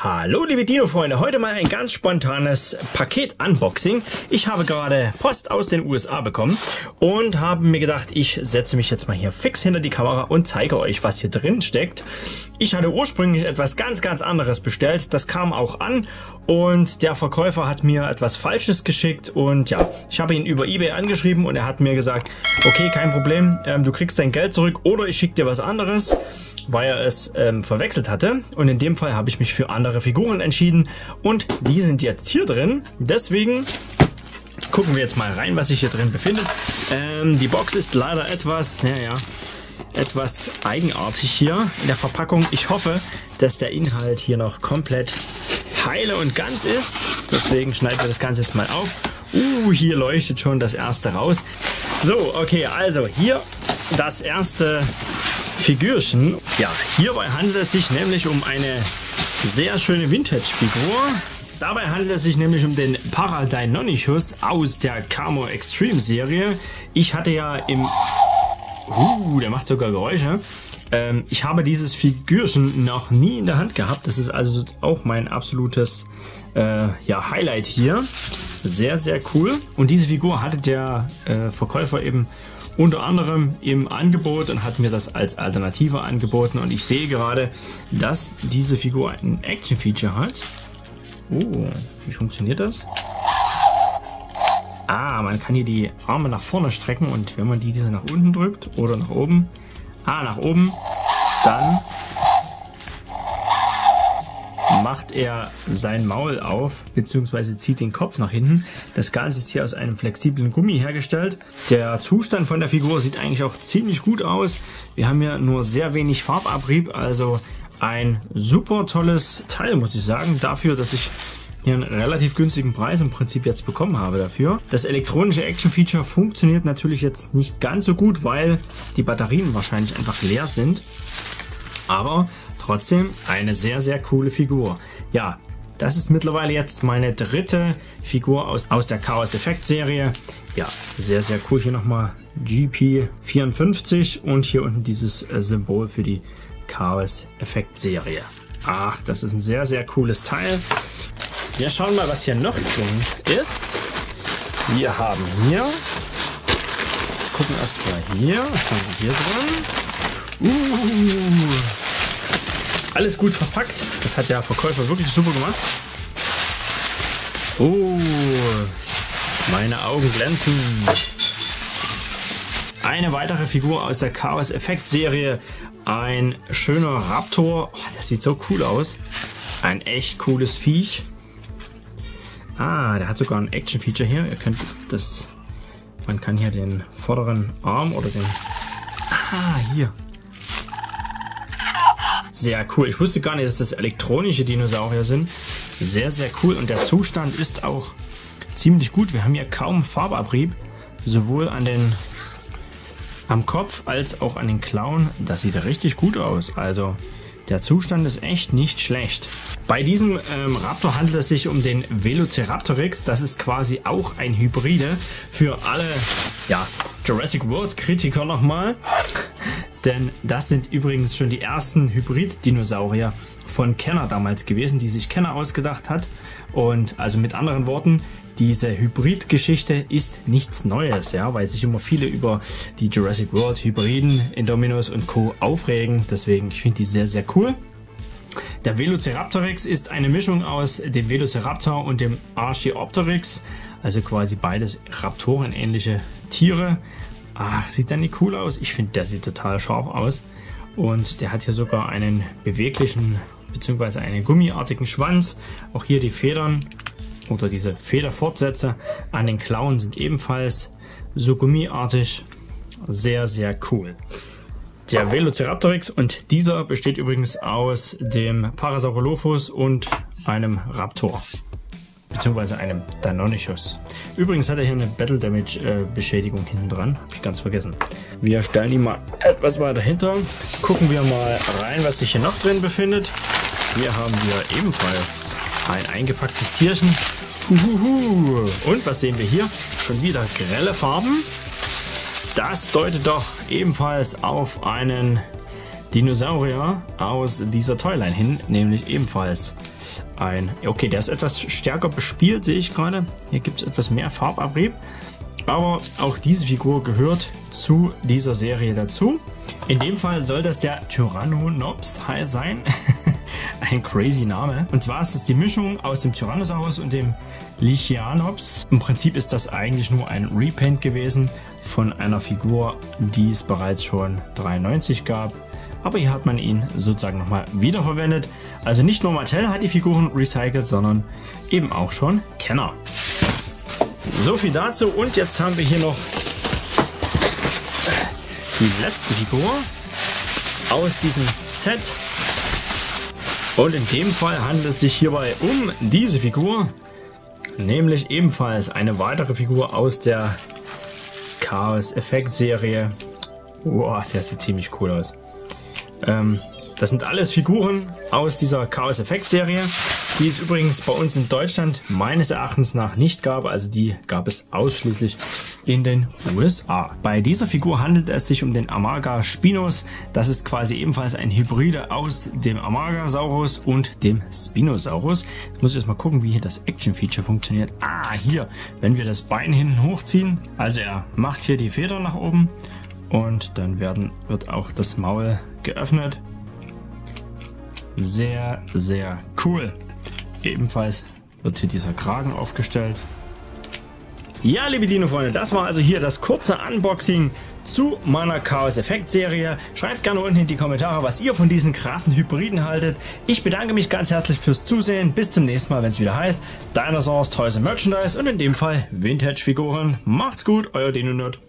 Hallo liebe Dino-Freunde, heute mal ein ganz spontanes Paket-Unboxing. Ich habe gerade Post aus den USA bekommen und habe mir gedacht, ich setze mich jetzt mal hier fix hinter die Kamera und zeige euch, was hier drin steckt. Ich hatte ursprünglich etwas ganz, ganz anderes bestellt, das kam auch an und der Verkäufer hat mir etwas Falsches geschickt und ja, ich habe ihn über Ebay angeschrieben und er hat mir gesagt, okay, kein Problem, ähm, du kriegst dein Geld zurück oder ich schicke dir was anderes weil er es ähm, verwechselt hatte. Und in dem Fall habe ich mich für andere Figuren entschieden. Und die sind jetzt hier drin. Deswegen gucken wir jetzt mal rein, was sich hier drin befindet. Ähm, die Box ist leider etwas, naja, etwas eigenartig hier in der Verpackung. Ich hoffe, dass der Inhalt hier noch komplett heile und ganz ist. Deswegen schneiden wir das Ganze jetzt mal auf. Uh, hier leuchtet schon das erste raus. So, okay, also hier das erste Figürchen. Ja, hierbei handelt es sich nämlich um eine sehr schöne Vintage-Figur. Dabei handelt es sich nämlich um den Paradeinonychus aus der Camo Extreme Serie. Ich hatte ja im... Uh, der macht sogar Geräusche. Ähm, ich habe dieses Figürchen noch nie in der Hand gehabt. Das ist also auch mein absolutes äh, ja, Highlight hier. Sehr, sehr cool. Und diese Figur hatte der äh, Verkäufer eben unter anderem im Angebot und hat mir das als Alternative angeboten. Und ich sehe gerade, dass diese Figur ein Action-Feature hat. Oh, wie funktioniert das? Ah, man kann hier die Arme nach vorne strecken und wenn man die diese nach unten drückt oder nach oben, ah, nach oben, dann macht er sein Maul auf, beziehungsweise zieht den Kopf nach hinten. Das Ganze ist hier aus einem flexiblen Gummi hergestellt. Der Zustand von der Figur sieht eigentlich auch ziemlich gut aus. Wir haben hier nur sehr wenig Farbabrieb, also ein super tolles Teil, muss ich sagen, dafür, dass ich einen relativ günstigen Preis im Prinzip jetzt bekommen habe dafür. Das elektronische Action-Feature funktioniert natürlich jetzt nicht ganz so gut, weil die Batterien wahrscheinlich einfach leer sind. Aber Trotzdem eine sehr, sehr coole Figur. Ja, das ist mittlerweile jetzt meine dritte Figur aus, aus der Chaos Effekt Serie. Ja, sehr, sehr cool. Hier nochmal GP54 und hier unten dieses äh, Symbol für die Chaos Effekt Serie. Ach, das ist ein sehr, sehr cooles Teil. Wir schauen mal, was hier noch drin ist. Wir haben hier, gucken erstmal hier, was haben wir hier drin? Uh, alles gut verpackt. Das hat der Verkäufer wirklich super gemacht. Oh, meine Augen glänzen. Eine weitere Figur aus der Chaos Effekt Serie. Ein schöner Raptor. Oh, der sieht so cool aus. Ein echt cooles Viech. Ah, der hat sogar ein Action Feature hier. Ihr könnt das. Man kann hier den vorderen Arm oder den. Ah, hier. Sehr cool. Ich wusste gar nicht, dass das elektronische Dinosaurier sind. Sehr, sehr cool. Und der Zustand ist auch ziemlich gut. Wir haben hier kaum Farbabrieb. Sowohl an den am Kopf als auch an den Klauen. Das sieht richtig gut aus. Also der Zustand ist echt nicht schlecht. Bei diesem ähm, Raptor handelt es sich um den Velociraptorix. Das ist quasi auch ein Hybride für alle ja, Jurassic World Kritiker nochmal. Denn das sind übrigens schon die ersten Hybrid-Dinosaurier von Kenner damals gewesen, die sich Kenner ausgedacht hat. Und also mit anderen Worten, diese Hybrid-Geschichte ist nichts Neues, ja, weil sich immer viele über die Jurassic World Hybriden, Indominus und Co. aufregen. Deswegen, ich finde die sehr, sehr cool. Der Velociraptorix ist eine Mischung aus dem Velociraptor und dem Archaeopteryx, also quasi beides Raptoren-ähnliche Tiere. Ach, sieht der nicht cool aus? Ich finde, der sieht total scharf aus. Und der hat hier sogar einen beweglichen bzw. einen gummiartigen Schwanz. Auch hier die Federn oder diese Federfortsätze an den Klauen sind ebenfalls so gummiartig. Sehr, sehr cool. Der Velociraptorix und dieser besteht übrigens aus dem Parasaurolophus und einem Raptor beziehungsweise einem Deinonychus. Übrigens hat er hier eine Battle Damage äh, Beschädigung hinten dran, habe ich ganz vergessen. Wir stellen ihn mal etwas weiter hinter, gucken wir mal rein, was sich hier noch drin befindet. Hier haben wir ebenfalls ein eingepacktes Tierchen. Uhuhu. Und was sehen wir hier? Schon wieder grelle Farben. Das deutet doch ebenfalls auf einen Dinosaurier aus dieser Toyline hin, nämlich ebenfalls ein... Okay, der ist etwas stärker bespielt, sehe ich gerade. Hier gibt es etwas mehr Farbabrieb. Aber auch diese Figur gehört zu dieser Serie dazu. In dem Fall soll das der Tyrannonops sein. Ein crazy Name. Und zwar ist es die Mischung aus dem Tyrannosaurus und dem Lichianops. Im Prinzip ist das eigentlich nur ein Repaint gewesen von einer Figur, die es bereits schon 93 gab. Aber hier hat man ihn sozusagen nochmal wiederverwendet. Also nicht nur Mattel hat die Figuren recycelt, sondern eben auch schon Kenner. So viel dazu. Und jetzt haben wir hier noch die letzte Figur aus diesem Set. Und in dem Fall handelt es sich hierbei um diese Figur. Nämlich ebenfalls eine weitere Figur aus der Chaos Effekt Serie. Boah, der sieht ziemlich cool aus. Ähm, das sind alles Figuren aus dieser Chaos Effekt Serie die es übrigens bei uns in Deutschland meines Erachtens nach nicht gab. Also die gab es ausschließlich in den USA. Bei dieser Figur handelt es sich um den Amarga Spinos. Das ist quasi ebenfalls ein Hybride aus dem Amargasaurus und dem Spinosaurus. Jetzt muss ich erst mal gucken, wie hier das Action-Feature funktioniert. Ah, hier, wenn wir das Bein hinten hochziehen. Also er macht hier die Feder nach oben und dann werden, wird auch das Maul geöffnet. Sehr, sehr cool. Ebenfalls wird hier dieser Kragen aufgestellt. Ja, liebe Dino-Freunde, das war also hier das kurze Unboxing zu meiner Chaos Effekt Serie. Schreibt gerne unten in die Kommentare, was ihr von diesen krassen Hybriden haltet. Ich bedanke mich ganz herzlich fürs Zusehen. Bis zum nächsten Mal, wenn es wieder heißt Dinosaurs, Toys and Merchandise und in dem Fall Vintage-Figuren. Macht's gut, euer Dino-Nerd.